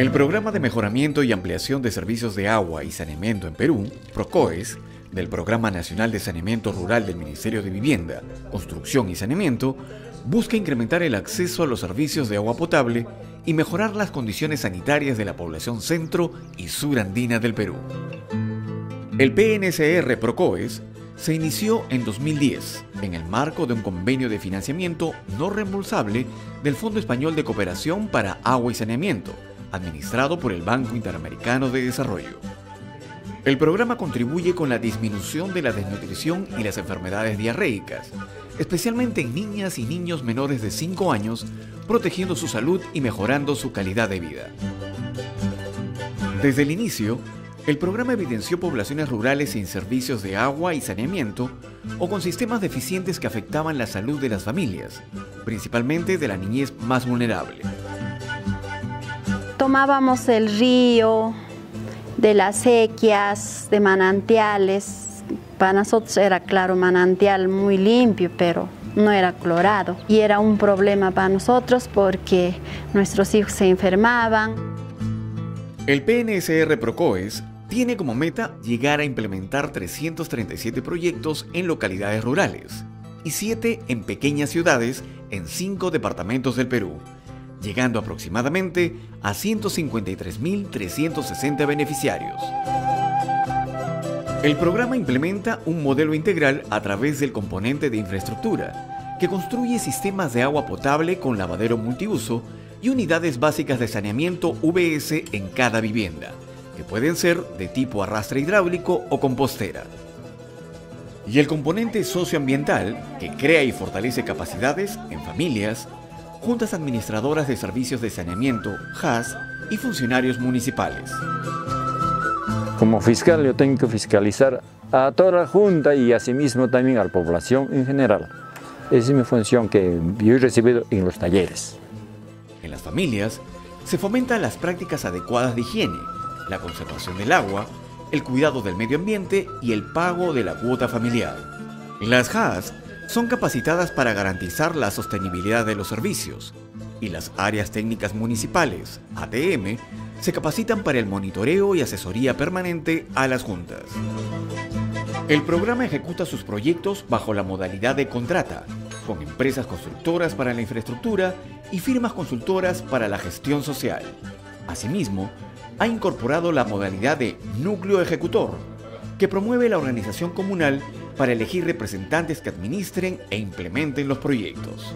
El Programa de Mejoramiento y Ampliación de Servicios de Agua y Saneamiento en Perú, PROCOES, del Programa Nacional de Saneamiento Rural del Ministerio de Vivienda, Construcción y Saneamiento, busca incrementar el acceso a los servicios de agua potable y mejorar las condiciones sanitarias de la población centro y surandina del Perú. El PNCR PROCOES se inició en 2010 en el marco de un convenio de financiamiento no reembolsable del Fondo Español de Cooperación para Agua y Saneamiento, administrado por el Banco Interamericano de Desarrollo. El programa contribuye con la disminución de la desnutrición y las enfermedades diarreicas, especialmente en niñas y niños menores de 5 años, protegiendo su salud y mejorando su calidad de vida. Desde el inicio, el programa evidenció poblaciones rurales sin servicios de agua y saneamiento o con sistemas deficientes que afectaban la salud de las familias, principalmente de la niñez más vulnerable. Tomábamos el río, de las sequías, de manantiales. Para nosotros era, claro, manantial muy limpio, pero no era clorado. Y era un problema para nosotros porque nuestros hijos se enfermaban. El PNSR Procoes tiene como meta llegar a implementar 337 proyectos en localidades rurales y 7 en pequeñas ciudades en 5 departamentos del Perú llegando aproximadamente a 153.360 beneficiarios. El programa implementa un modelo integral a través del componente de infraestructura, que construye sistemas de agua potable con lavadero multiuso y unidades básicas de saneamiento VS en cada vivienda, que pueden ser de tipo arrastre hidráulico o compostera. Y el componente socioambiental, que crea y fortalece capacidades en familias, juntas administradoras de servicios de saneamiento, JAS, y funcionarios municipales. Como fiscal yo tengo que fiscalizar a toda la Junta y asimismo también a la población en general. Esa es mi función que yo he recibido en los talleres. En las familias se fomentan las prácticas adecuadas de higiene, la conservación del agua, el cuidado del medio ambiente y el pago de la cuota familiar. Las JAS son capacitadas para garantizar la sostenibilidad de los servicios y las áreas técnicas municipales, ATM, se capacitan para el monitoreo y asesoría permanente a las juntas. El programa ejecuta sus proyectos bajo la modalidad de contrata, con empresas constructoras para la infraestructura y firmas consultoras para la gestión social. Asimismo, ha incorporado la modalidad de núcleo ejecutor, que promueve la organización comunal para elegir representantes que administren e implementen los proyectos.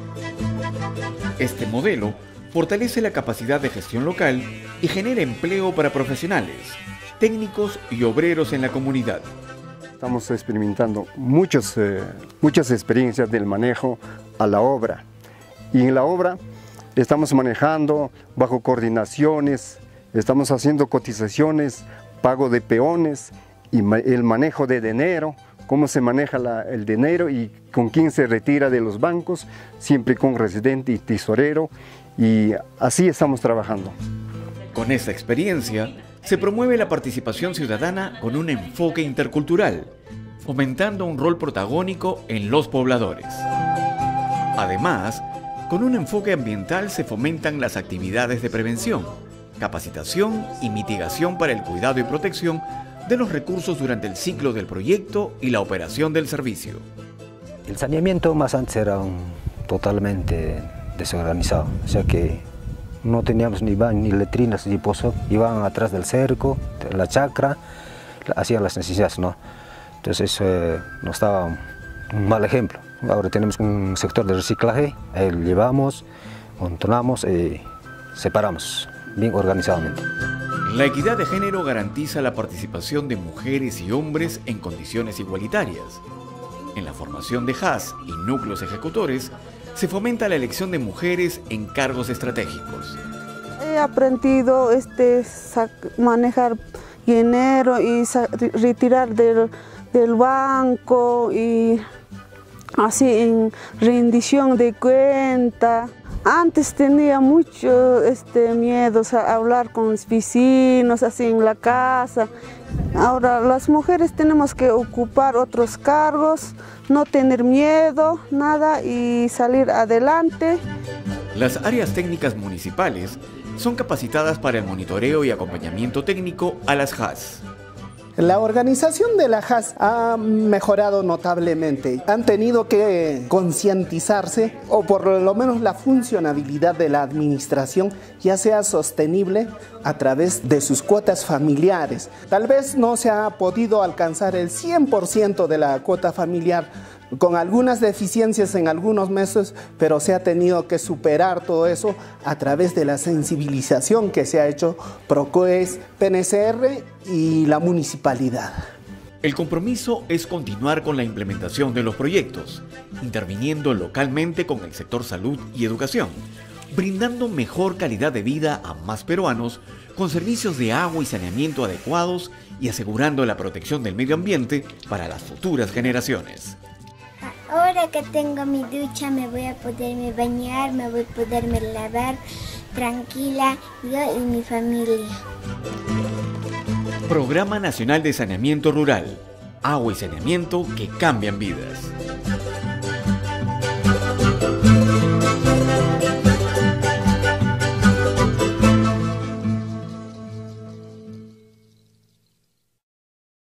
Este modelo fortalece la capacidad de gestión local y genera empleo para profesionales, técnicos y obreros en la comunidad. Estamos experimentando muchos, eh, muchas experiencias del manejo a la obra. Y en la obra estamos manejando bajo coordinaciones, estamos haciendo cotizaciones, pago de peones y el manejo de dinero, cómo se maneja el dinero y con quién se retira de los bancos, siempre con residente y tesorero, y así estamos trabajando. Con esta experiencia, se promueve la participación ciudadana con un enfoque intercultural, fomentando un rol protagónico en los pobladores. Además, con un enfoque ambiental se fomentan las actividades de prevención, capacitación y mitigación para el cuidado y protección de los recursos durante el ciclo del proyecto y la operación del servicio. El saneamiento más antes era totalmente desorganizado, o sea que no teníamos ni baño, ni letrinas, ni pozo, iban atrás del cerco, de la chacra, hacían las necesidades, ¿no? Entonces eso nos estaba un mal ejemplo. Ahora tenemos un sector de reciclaje, ahí lo llevamos, montonamos y separamos bien organizadamente. La equidad de género garantiza la participación de mujeres y hombres en condiciones igualitarias. En la formación de HAS y núcleos ejecutores, se fomenta la elección de mujeres en cargos estratégicos. He aprendido este, manejar dinero y retirar del, del banco y así en rendición de cuenta. Antes tenía mucho este, miedo a hablar con los vecinos, así en la casa. Ahora las mujeres tenemos que ocupar otros cargos, no tener miedo, nada y salir adelante. Las áreas técnicas municipales son capacitadas para el monitoreo y acompañamiento técnico a las HAS. La organización de la HAS ha mejorado notablemente. Han tenido que concientizarse o por lo menos la funcionabilidad de la administración ya sea sostenible a través de sus cuotas familiares. Tal vez no se ha podido alcanzar el 100% de la cuota familiar con algunas deficiencias en algunos meses, pero se ha tenido que superar todo eso a través de la sensibilización que se ha hecho PROCOES, PNCR y la municipalidad. El compromiso es continuar con la implementación de los proyectos, interviniendo localmente con el sector salud y educación, brindando mejor calidad de vida a más peruanos con servicios de agua y saneamiento adecuados y asegurando la protección del medio ambiente para las futuras generaciones. Ahora que tengo mi ducha me voy a poderme bañar, me voy a poderme lavar tranquila yo y mi familia. Programa Nacional de Saneamiento Rural. Agua y saneamiento que cambian vidas.